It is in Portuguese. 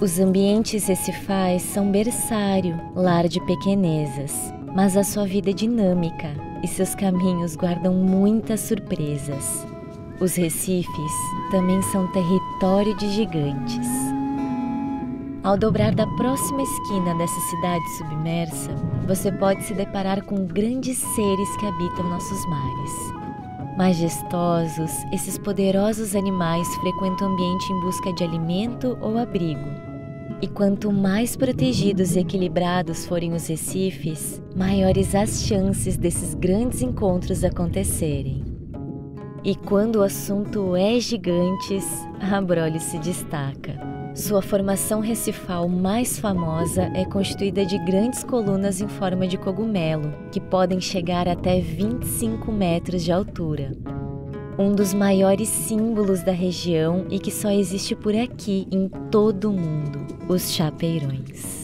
Os ambientes recifais são berçário, lar de pequenezas, mas a sua vida é dinâmica e seus caminhos guardam muitas surpresas. Os recifes também são território de gigantes. Ao dobrar da próxima esquina dessa cidade submersa, você pode se deparar com grandes seres que habitam nossos mares. Majestosos, esses poderosos animais frequentam o ambiente em busca de alimento ou abrigo. E quanto mais protegidos e equilibrados forem os recifes, maiores as chances desses grandes encontros acontecerem. E quando o assunto é gigantes, a Abrolhos se destaca. Sua formação recifal mais famosa é constituída de grandes colunas em forma de cogumelo, que podem chegar até 25 metros de altura. Um dos maiores símbolos da região e que só existe por aqui em todo o mundo, os chapeirões.